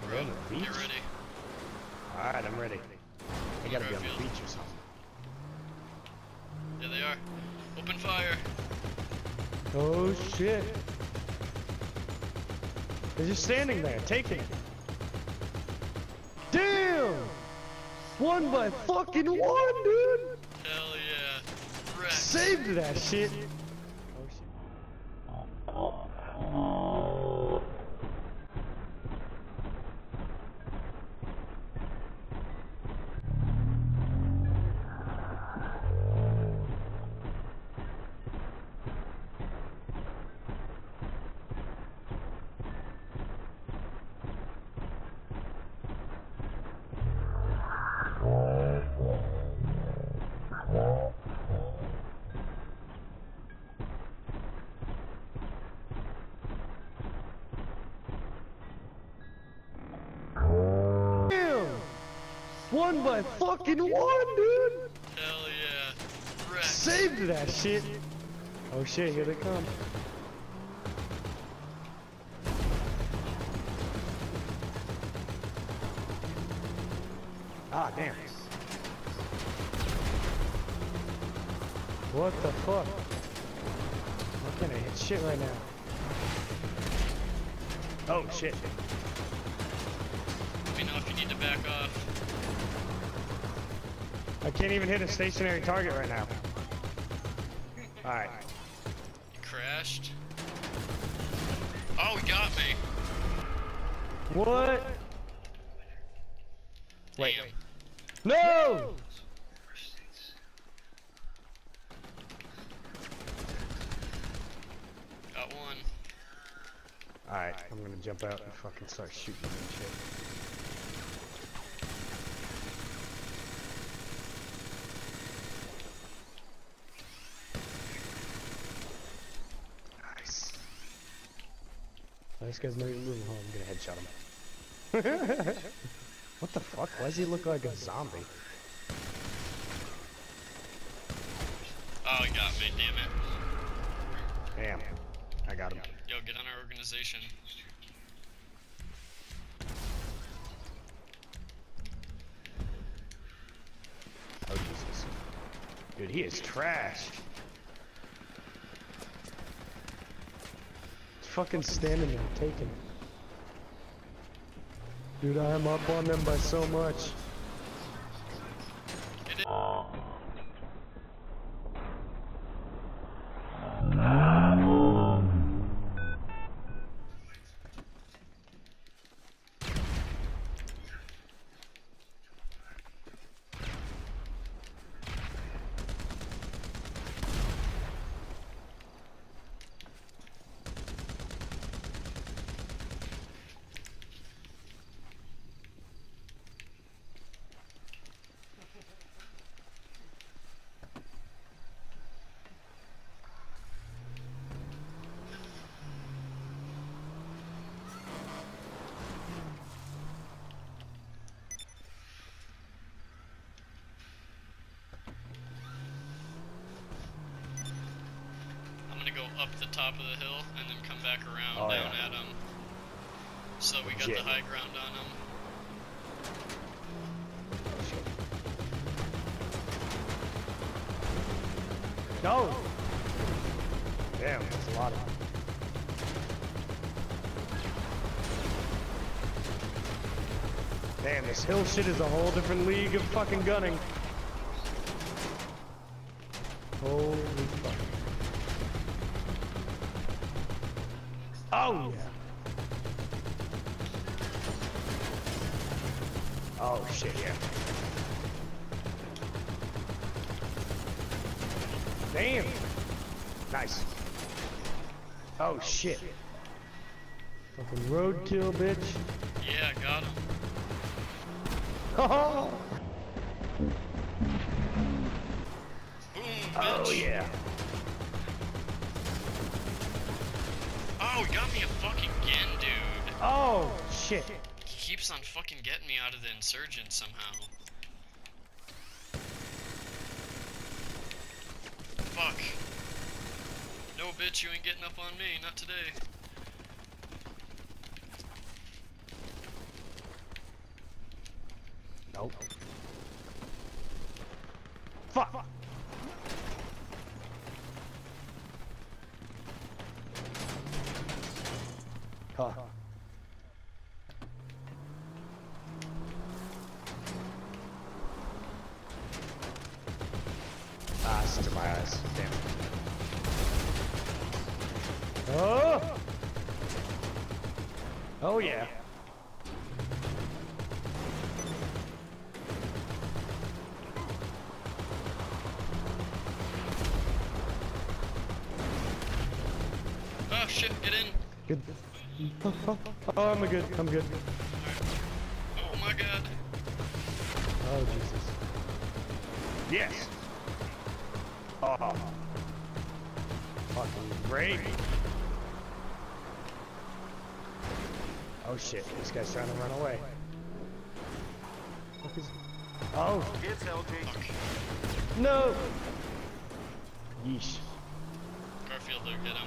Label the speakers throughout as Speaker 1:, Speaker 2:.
Speaker 1: go, bro.
Speaker 2: on the
Speaker 1: Get ready.
Speaker 2: Alright, I'm ready. I gotta be on the beach or something.
Speaker 1: There they are. Open fire.
Speaker 2: Oh shit. They're just standing there, taking it. Damn! One by fucking one, dude!
Speaker 1: Hell yeah. Wrecked.
Speaker 2: Saved that shit! One by fucking one, dude!
Speaker 1: Hell yeah. Wrecked.
Speaker 2: Saved that shit! Oh shit, here they come. Ah, damn. What the fuck? Why can't I hit shit right now? Oh shit.
Speaker 1: Let me know if you need to back off.
Speaker 2: I can't even hit a stationary target right now. Alright.
Speaker 1: Crashed. Oh, he got me.
Speaker 2: What? Wait.
Speaker 1: Damn.
Speaker 2: No!
Speaker 1: Got one.
Speaker 2: Alright, I'm gonna jump out and fucking start shooting and shit. Nice. Oh, this guy's not even moving. home. I'm gonna headshot him. what the fuck? Why does he look like a zombie?
Speaker 1: Oh, he got me. Damn it.
Speaker 2: Damn. I got him.
Speaker 1: Yo, get on our organization.
Speaker 2: Oh, Jesus. Dude, he is trash. Fucking standing there, taking it. Dude, I am up on them by so much.
Speaker 1: Up the top of the hill and then come back around
Speaker 2: Oh,
Speaker 1: down
Speaker 2: yeah.
Speaker 1: at them. So we got the high ground on them.
Speaker 2: No! Damn, that's a lot of Damn, this hill shit is a whole different league of fucking gunning. Holy fuck. Oh yeah. Oh shit, yeah. Damn. Nice. Oh, oh shit. Fucking roadkill, bitch.
Speaker 1: Yeah, got him.
Speaker 2: Oh,
Speaker 1: Boom,
Speaker 2: oh yeah.
Speaker 1: Oh, he got me a fucking again, dude.
Speaker 2: Oh shit.
Speaker 1: He keeps on fucking getting me out of the insurgent somehow. Fuck. No, bitch, you ain't getting up on me. Not today.
Speaker 2: Nope. Fuck! Huh. Ah, it's under my eyes. Damn. Oh! Oh yeah.
Speaker 1: Oh shit, get in.
Speaker 2: Good. Oh, oh, oh, I'm good. I'm good.
Speaker 1: Oh my god.
Speaker 2: Oh Jesus. Yes. Oh. Fucking great. Oh shit, this guy's trying to run away. Fuck. Oh,
Speaker 3: It's LG.
Speaker 2: no! Yeesh.
Speaker 1: Garfield, there, get him.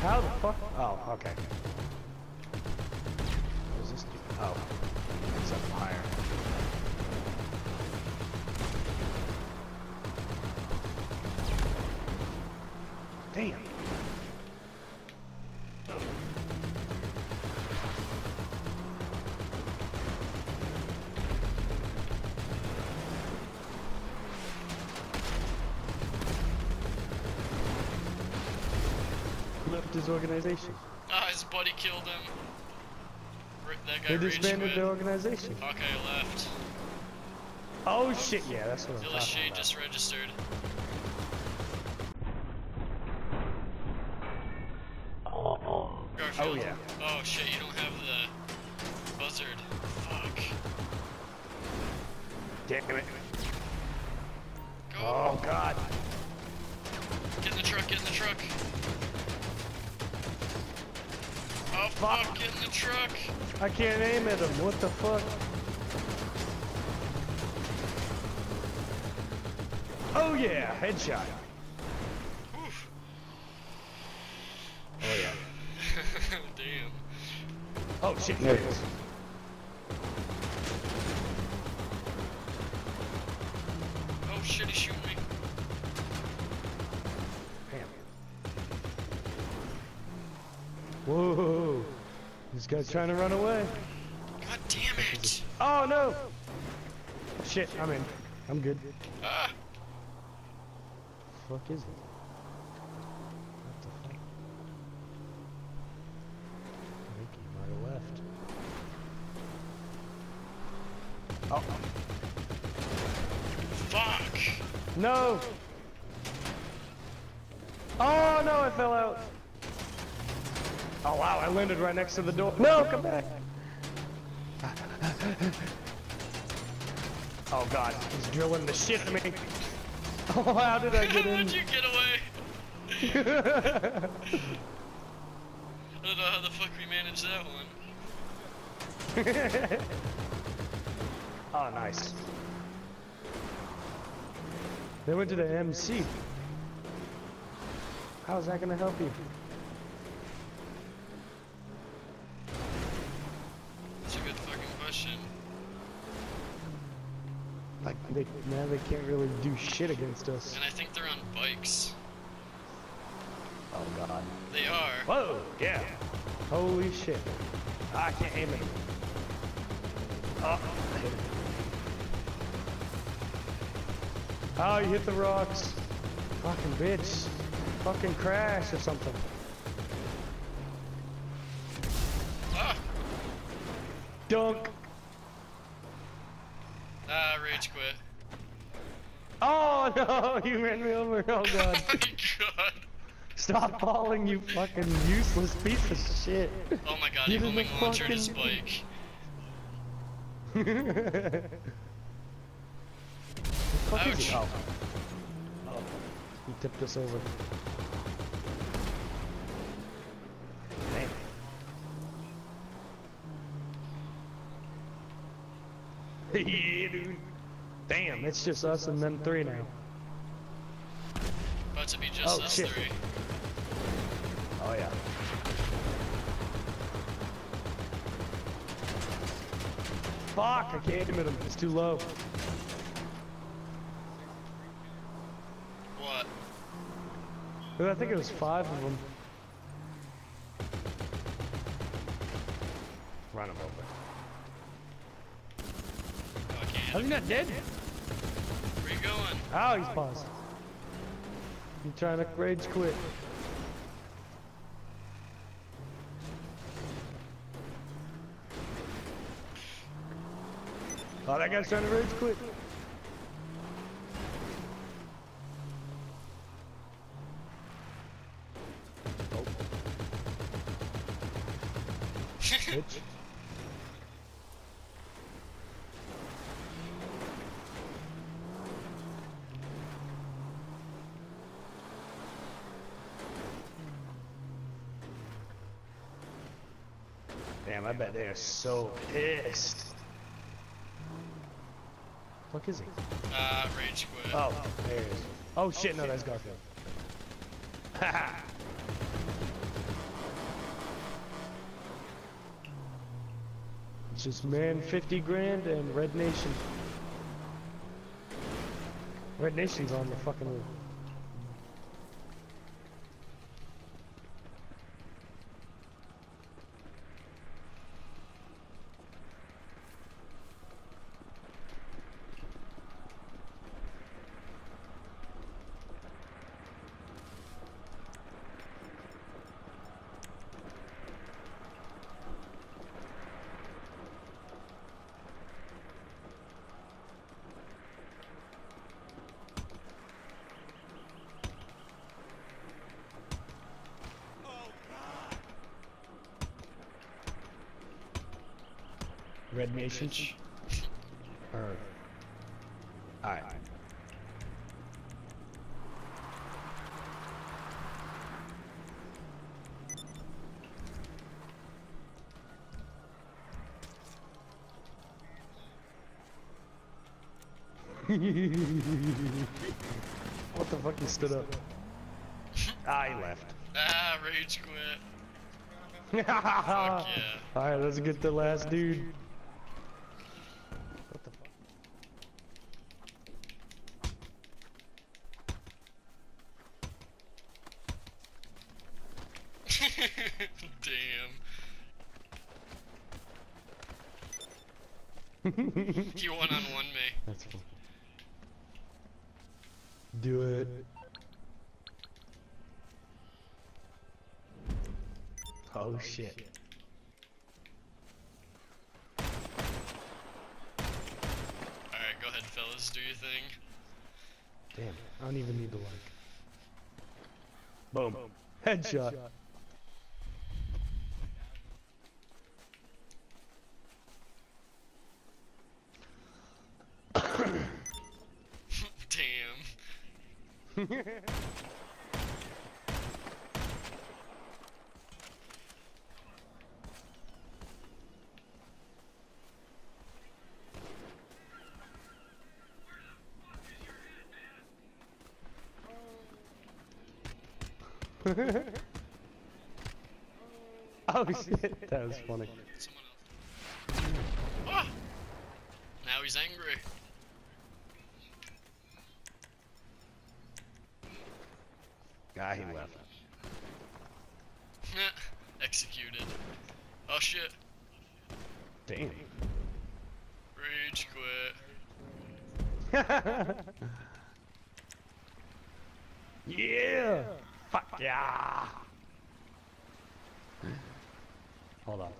Speaker 2: How the fuck? Oh, okay. What does this? Oh. It's up higher. Damn. Left his organization.
Speaker 1: Ah, his buddy killed him. That guy
Speaker 2: They disbanded
Speaker 1: quit.
Speaker 2: the organization.
Speaker 1: Hawkeye left.
Speaker 2: Oh shit, yeah, that's what I'm
Speaker 1: Illush
Speaker 2: talking
Speaker 1: Shade
Speaker 2: about.
Speaker 1: just registered. Garfield.
Speaker 2: Oh, yeah.
Speaker 1: Oh shit, you don't have the buzzard. Fuck.
Speaker 2: Damn it.
Speaker 1: Go.
Speaker 2: Oh god.
Speaker 1: Get in the truck, get in the truck. Oh fuck, get in the truck.
Speaker 2: I can't aim at him. What the fuck? Oh yeah, headshot.
Speaker 1: Oof.
Speaker 2: Oh yeah.
Speaker 1: Damn.
Speaker 2: Oh shit, there it is.
Speaker 1: Oh shit, he's shooting me.
Speaker 2: Damn. Whoa. Guy's trying to run away.
Speaker 1: God damn it.
Speaker 2: Oh no! Shit, I'm in. I'm good.
Speaker 1: Ah.
Speaker 2: fuck is it? What the fuck? I think he might have left. Oh,
Speaker 1: Fuck.
Speaker 2: no! Oh no, I fell out! Oh wow, I landed right next to the door. No, come back! Oh god, he's drilling the shit to me. Oh, how did I get in?
Speaker 1: How'd you get away? I don't know how the fuck we managed that one.
Speaker 2: oh, nice. They went to the MC. How's that gonna help you?
Speaker 1: That's a good fucking question.
Speaker 2: Like, they, now they can't really do shit against us.
Speaker 1: And I think they're on bikes.
Speaker 2: Oh god.
Speaker 1: They are.
Speaker 2: Whoa, yeah. Holy shit. I can't aim it. Oh, I hit it. Oh, you hit the rocks. Fucking bitch. Fucking crash or something.
Speaker 1: Ah!
Speaker 2: Dunk.
Speaker 1: Ah, rage quit.
Speaker 2: Oh no, you ran me over. Oh
Speaker 1: Oh
Speaker 2: god.
Speaker 1: my god.
Speaker 2: Stop falling, you fucking useless piece of shit.
Speaker 1: Oh my god,
Speaker 2: You
Speaker 1: he
Speaker 2: didn't
Speaker 1: homing launched his
Speaker 2: fucking-
Speaker 1: bike.
Speaker 2: fuck
Speaker 1: Ouch.
Speaker 2: he? Oh. oh. He tipped us over. Damn. yeah, dude. Damn, it's just us and them three now.
Speaker 1: Be just
Speaker 2: Oh,
Speaker 1: us
Speaker 2: shit.
Speaker 1: three.
Speaker 2: Oh yeah. Fuck! I can't at him. It's too low.
Speaker 1: What?
Speaker 2: Dude, I think it was five of them. Run him over.
Speaker 1: Oh, I can't.
Speaker 2: How's he not dead?
Speaker 1: Where you going?
Speaker 2: Oh, he's paused. You trying to rage quit? Oh, that guy's trying to rage quit. Oh. Bitch. Damn, I bet they are so pissed. Fuck is he?
Speaker 1: Ah, rage quit.
Speaker 2: Oh, there he is. Oh shit, no, that's Garfield. Haha. it's just man 50 grand and Red Nation. Red Nation's on the fucking roof. Red Nation.
Speaker 1: Bitch.
Speaker 2: Or. Alright. what the fuck? He stood up. Ah, he left.
Speaker 1: Ah, rage quit.
Speaker 2: Fuck
Speaker 1: yeah.
Speaker 2: Alright, let's get the last dude.
Speaker 1: Damn. you one on one me.
Speaker 2: That's cool. Do it. Oh, oh shit.
Speaker 1: Alright, go ahead, fellas, do your thing.
Speaker 2: Damn, I don't even need to like. Boom. Headshot.
Speaker 1: Damn.
Speaker 2: oh shit, that was funny.
Speaker 1: Someone else. Ah! Now he's angry.
Speaker 2: Ah, he left.
Speaker 1: Executed. Oh shit.
Speaker 2: Damn.
Speaker 1: Rage quit.
Speaker 2: yeah! Fuck yeah! Hold on.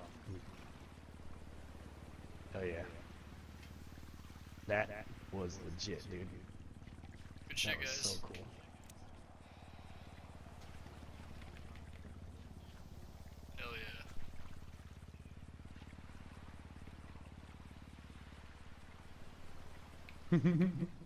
Speaker 2: Oh yeah. That was legit, dude.
Speaker 1: Good shit, guys.
Speaker 2: so cool.
Speaker 1: Hell yeah.